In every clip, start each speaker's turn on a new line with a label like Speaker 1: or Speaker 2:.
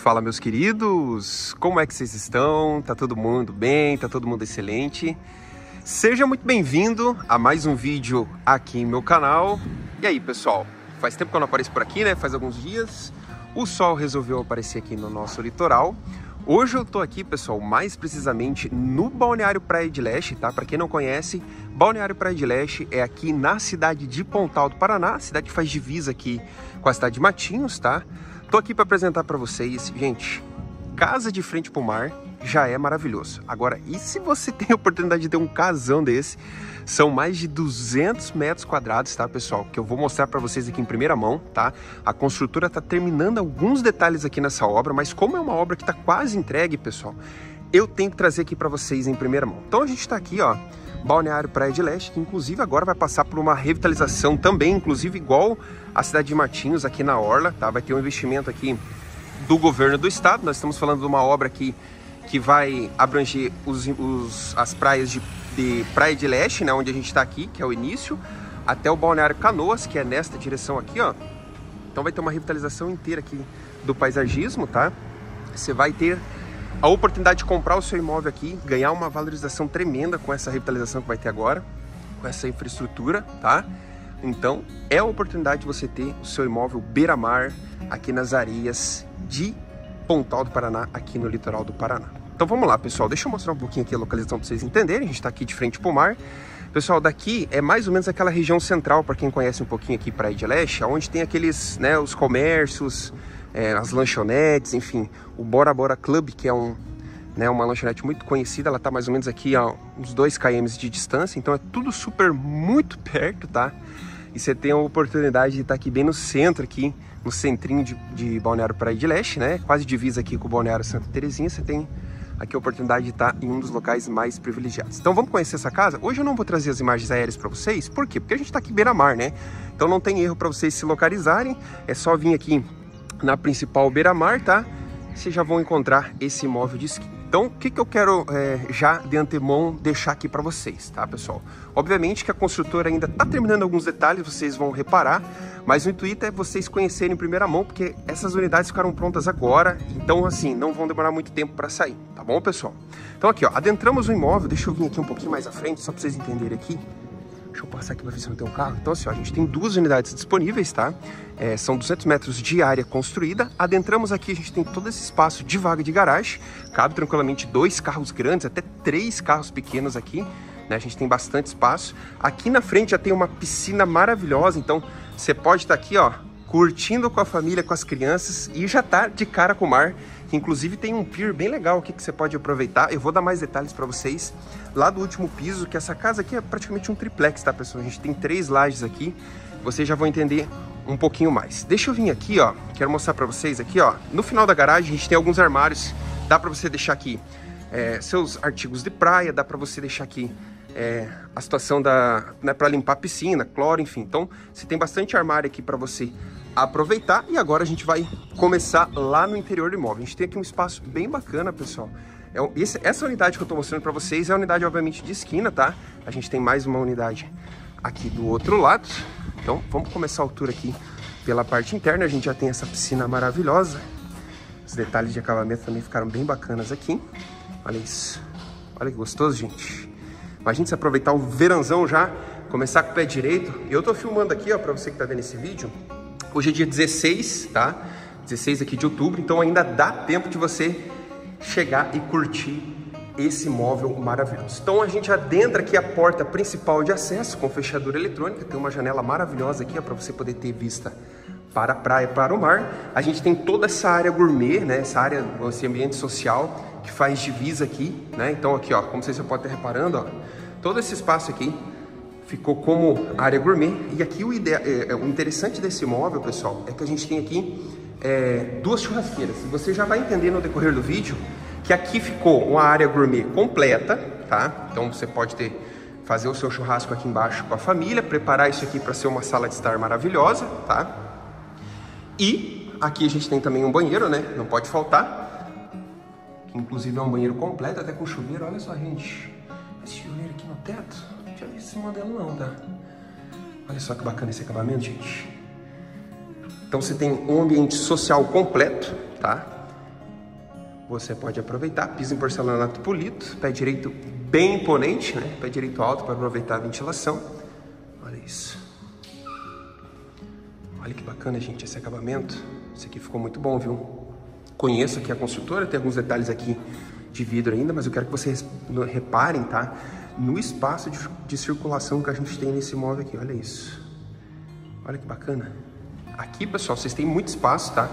Speaker 1: Fala meus queridos, como é que vocês estão? Tá todo mundo bem? Tá todo mundo excelente? Seja muito bem-vindo a mais um vídeo aqui em meu canal. E aí, pessoal? Faz tempo que eu não apareço por aqui, né? Faz alguns dias. O sol resolveu aparecer aqui no nosso litoral. Hoje eu tô aqui, pessoal, mais precisamente no Balneário Praia de Leste, tá? Para quem não conhece, Balneário Praia de Leste é aqui na cidade de Pontal do Paraná, cidade que faz divisa aqui com a cidade de Matinhos, tá? Tô aqui para apresentar para vocês, gente, casa de frente pro mar já é maravilhoso. Agora, e se você tem a oportunidade de ter um casão desse? São mais de 200 metros quadrados, tá, pessoal? Que eu vou mostrar para vocês aqui em primeira mão, tá? A construtora tá terminando alguns detalhes aqui nessa obra, mas como é uma obra que tá quase entregue, pessoal, eu tenho que trazer aqui para vocês em primeira mão. Então a gente tá aqui, ó, Balneário Praia de Leste, que inclusive agora vai passar por uma revitalização também, inclusive igual a cidade de Matinhos aqui na Orla, tá? Vai ter um investimento aqui do governo do estado. Nós estamos falando de uma obra aqui que vai abranger os, os, as praias de, de, Praia de Leste, né, onde a gente está aqui, que é o início, até o Balneário Canoas, que é nesta direção aqui, ó. Então vai ter uma revitalização inteira aqui do paisagismo, tá? Você vai ter a oportunidade de comprar o seu imóvel aqui, ganhar uma valorização tremenda com essa revitalização que vai ter agora, com essa infraestrutura, tá? Então, é a oportunidade de você ter o seu imóvel beira-mar aqui nas areias de Pontal do Paraná, aqui no litoral do Paraná. Então vamos lá, pessoal. Deixa eu mostrar um pouquinho aqui a localização para vocês entenderem. A gente está aqui de frente para o mar. Pessoal, daqui é mais ou menos aquela região central, para quem conhece um pouquinho aqui Praia de Leste, onde tem aqueles, né, os comércios, é, as lanchonetes, enfim, o Bora Bora Club, que é um, né, uma lanchonete muito conhecida, ela está mais ou menos aqui a uns 2 km de distância, então é tudo super muito perto, tá? E você tem a oportunidade de estar aqui bem no centro, aqui no centrinho de, de Balneário Praia de Leste, né? Quase divisa aqui com o Balneário Santa Terezinha, você tem aqui a oportunidade de estar em um dos locais mais privilegiados. Então vamos conhecer essa casa? Hoje eu não vou trazer as imagens aéreas para vocês, por quê? Porque a gente está aqui beira-mar, né? Então não tem erro para vocês se localizarem, é só vir aqui na principal beira-mar, tá? Vocês já vão encontrar esse imóvel de esqui. Então, o que, que eu quero é, já de antemão deixar aqui para vocês, tá, pessoal? Obviamente que a construtora ainda está terminando alguns detalhes, vocês vão reparar, mas o intuito é vocês conhecerem em primeira mão, porque essas unidades ficaram prontas agora, então, assim, não vão demorar muito tempo para sair, tá bom, pessoal? Então, aqui, ó, adentramos o imóvel, deixa eu vir aqui um pouquinho mais à frente, só para vocês entenderem aqui. Deixa eu passar aqui para ver se não tem um carro. Então, assim, ó, a gente tem duas unidades disponíveis, tá? É, são 200 metros de área construída. Adentramos aqui, a gente tem todo esse espaço de vaga de garagem. Cabe tranquilamente dois carros grandes, até três carros pequenos aqui. Né? A gente tem bastante espaço. Aqui na frente já tem uma piscina maravilhosa, então você pode estar tá aqui, ó, curtindo com a família, com as crianças e já tá de cara com o mar que inclusive tem um pier bem legal aqui que você pode aproveitar. Eu vou dar mais detalhes para vocês lá do último piso, que essa casa aqui é praticamente um triplex, tá, pessoal? A gente tem três lajes aqui, vocês já vão entender um pouquinho mais. Deixa eu vir aqui, ó, quero mostrar para vocês aqui, ó, no final da garagem a gente tem alguns armários, dá para você deixar aqui é, seus artigos de praia, dá para você deixar aqui é, a situação da, né, para limpar a piscina, cloro, enfim. Então, você tem bastante armário aqui para você aproveitar e agora a gente vai começar lá no interior do imóvel. A gente tem aqui um espaço bem bacana, pessoal. É, esse, essa unidade que eu estou mostrando para vocês é a unidade, obviamente, de esquina, tá? A gente tem mais uma unidade aqui do outro lado. Então, vamos começar a altura aqui pela parte interna. A gente já tem essa piscina maravilhosa. Os detalhes de acabamento também ficaram bem bacanas aqui. Olha isso. Olha que gostoso, gente. Imagina se aproveitar o verãozão já, começar com o pé direito. Eu tô filmando aqui, ó, para você que tá vendo esse vídeo. Hoje é dia 16, tá? 16 aqui de outubro, então ainda dá tempo de você chegar e curtir esse móvel maravilhoso. Então a gente adentra aqui a porta principal de acesso com fechadura eletrônica, tem uma janela maravilhosa aqui para você poder ter vista para a praia, para o mar. A gente tem toda essa área gourmet, né? Essa área, esse ambiente social que faz divisa aqui, né? Então aqui, ó, como vocês podem estar reparando, ó, todo esse espaço aqui ficou como área gourmet. E aqui o, ide... É, é, o interessante desse imóvel, pessoal, é que a gente tem aqui é, duas churrasqueiras. Você já vai entender no decorrer do vídeo que aqui ficou uma área gourmet completa, tá? Então você pode ter fazer o seu churrasco aqui embaixo com a família, preparar isso aqui para ser uma sala de estar maravilhosa, tá? E aqui a gente tem também um banheiro, né? Não pode faltar. Que inclusive é um banheiro completo, até com chuveiro. Olha só, gente. Esse chuveiro aqui no teto tinha visto esse modelo não, tá? Olha só que bacana esse acabamento, gente. Então você tem um ambiente social completo, tá? você pode aproveitar. Piso em porcelanato polido, pé direito bem imponente, né? Pé direito alto para aproveitar a ventilação. Olha isso. Olha que bacana, gente, esse acabamento. Esse aqui ficou muito bom, viu? Conheço aqui a construtora, tem alguns detalhes aqui de vidro ainda, mas eu quero que vocês reparem, tá? No espaço de, de circulação que a gente tem nesse imóvel aqui, olha isso. Olha que bacana. Aqui, pessoal, vocês têm muito espaço, tá?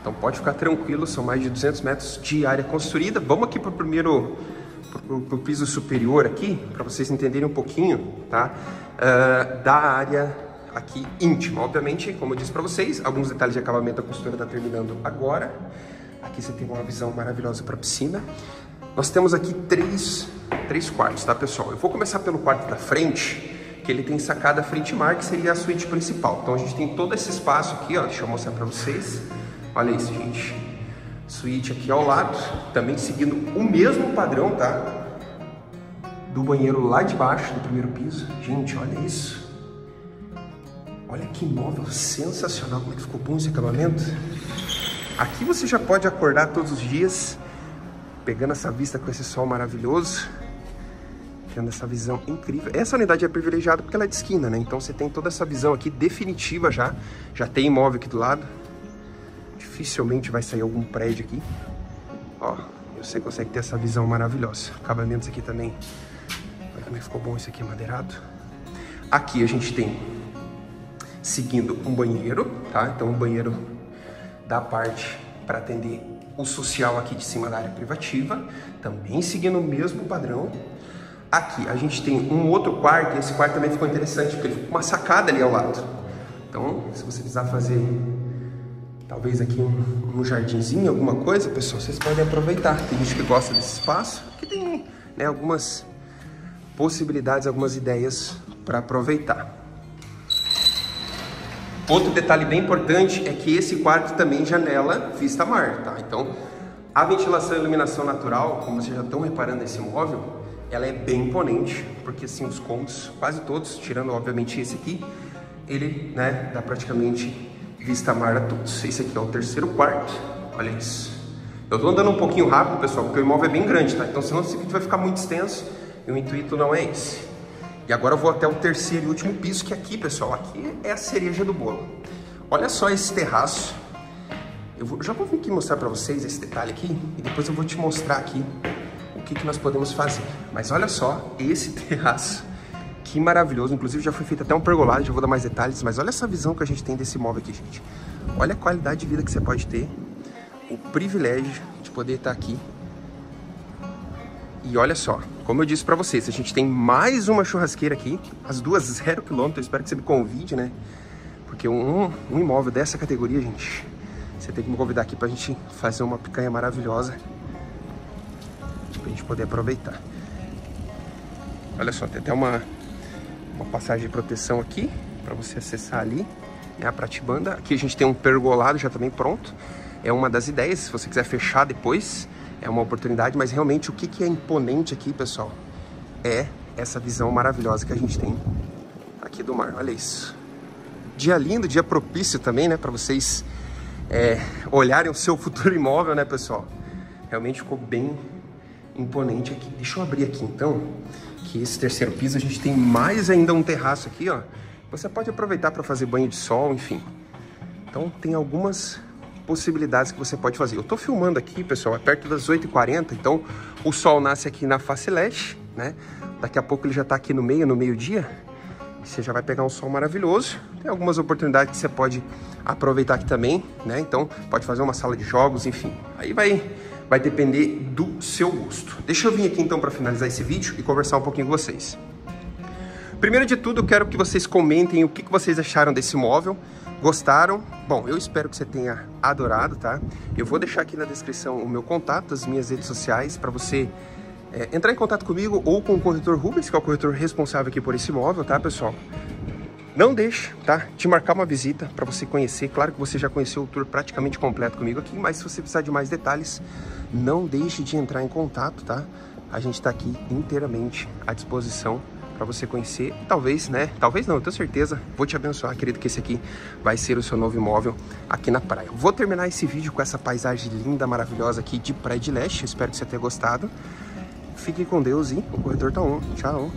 Speaker 1: Então pode ficar tranquilo, são mais de 200 metros de área construída. Vamos aqui para o primeiro, para o piso superior aqui, para vocês entenderem um pouquinho, tá? Uh, da área aqui íntima. Obviamente, como eu disse para vocês, alguns detalhes de acabamento a costura está terminando agora. Aqui você tem uma visão maravilhosa para a piscina. Nós temos aqui três, três quartos, tá, pessoal? Eu vou começar pelo quarto da frente, que ele tem sacada frente mar, que seria a suíte principal. Então a gente tem todo esse espaço aqui, ó, deixa eu mostrar para vocês. Olha isso, gente. Suíte aqui ao lado, também seguindo o mesmo padrão, tá? Do banheiro lá de baixo, do primeiro piso. Gente, olha isso. Olha que móvel sensacional, como é que ficou bom esse acabamento. Aqui você já pode acordar todos os dias, pegando essa vista com esse sol maravilhoso, tendo essa visão incrível. Essa unidade é privilegiada porque ela é de esquina, né? Então você tem toda essa visão aqui definitiva já. Já tem imóvel aqui do lado dificilmente vai sair algum prédio aqui. Ó, você consegue ter essa visão maravilhosa. Acabamentos aqui também. Olha como é ficou bom esse aqui madeirado. Aqui a gente tem, seguindo um banheiro, tá? Então um banheiro da parte para atender o social aqui de cima da área privativa, também seguindo o mesmo padrão. Aqui a gente tem um outro quarto, e esse quarto também ficou interessante, porque ele ficou uma sacada ali ao lado. Então, se você precisar fazer talvez aqui um, um jardinzinho, alguma coisa, pessoal, vocês podem aproveitar. Tem gente que gosta desse espaço, que tem né, algumas possibilidades, algumas ideias para aproveitar. Outro detalhe bem importante é que esse quarto também janela vista mar, tá? Então, a ventilação e iluminação natural, como vocês já estão reparando nesse móvel, ela é bem imponente, porque assim, os cômodos, quase todos, tirando obviamente esse aqui, ele, né, dá praticamente vista mar a todos. Esse aqui é o terceiro quarto, olha isso. Eu tô andando um pouquinho rápido, pessoal, porque o imóvel é bem grande, tá? Então senão esse vídeo vai ficar muito extenso e o intuito não é esse. E agora eu vou até o terceiro e último piso, que aqui, pessoal, aqui é a cereja do bolo. Olha só esse terraço. Eu vou, já vou vir aqui mostrar para vocês esse detalhe aqui e depois eu vou te mostrar aqui o que, que nós podemos fazer. Mas olha só esse terraço que maravilhoso, inclusive já foi feito até um pergolado, já vou dar mais detalhes, mas olha essa visão que a gente tem desse imóvel aqui, gente. Olha a qualidade de vida que você pode ter, o privilégio de poder estar aqui. E olha só, como eu disse para vocês, a gente tem mais uma churrasqueira aqui, as duas zero quilômetro, espero que você me convide, né? Porque um, um imóvel dessa categoria, gente, você tem que me convidar aqui pra gente fazer uma picanha maravilhosa pra gente poder aproveitar. Olha só, tem até uma uma passagem de proteção aqui para você acessar ali, é a pratibanda. Aqui a gente tem um pergolado já também pronto. É uma das ideias, se você quiser fechar depois, é uma oportunidade, mas realmente o que, que é imponente aqui, pessoal, é essa visão maravilhosa que a gente tem aqui do mar. Olha isso. Dia lindo, dia propício também, né, para vocês é, olharem o seu futuro imóvel, né, pessoal? Realmente ficou bem imponente aqui. Deixa eu abrir aqui, então que esse terceiro piso a gente tem mais ainda um terraço aqui, ó. Você pode aproveitar para fazer banho de sol, enfim. Então tem algumas possibilidades que você pode fazer. Eu tô filmando aqui, pessoal, é perto das 8h40, então o sol nasce aqui na face leste, né? Daqui a pouco ele já tá aqui no meio, no meio-dia. Você já vai pegar um sol maravilhoso. Tem algumas oportunidades que você pode aproveitar aqui também, né? Então pode fazer uma sala de jogos, enfim. Aí vai vai depender do seu gosto. Deixa eu vir aqui então para finalizar esse vídeo e conversar um pouquinho com vocês. Primeiro de tudo, eu quero que vocês comentem o que vocês acharam desse móvel. Gostaram? Bom, eu espero que você tenha adorado, tá? Eu vou deixar aqui na descrição o meu contato, as minhas redes sociais, para você é, entrar em contato comigo ou com o corretor Rubens, que é o corretor responsável aqui por esse imóvel, tá, pessoal? Não deixe, tá? De marcar uma visita para você conhecer. Claro que você já conheceu o tour praticamente completo comigo aqui, mas se você precisar de mais detalhes, não deixe de entrar em contato, tá? A gente está aqui inteiramente à disposição para você conhecer. E talvez, né? Talvez não, eu tenho certeza. Vou te abençoar, querido, que esse aqui vai ser o seu novo imóvel aqui na praia. Vou terminar esse vídeo com essa paisagem linda, maravilhosa aqui de Praia de Leste. Espero que você tenha gostado. Fique com Deus e o corredor tá on. Tchau.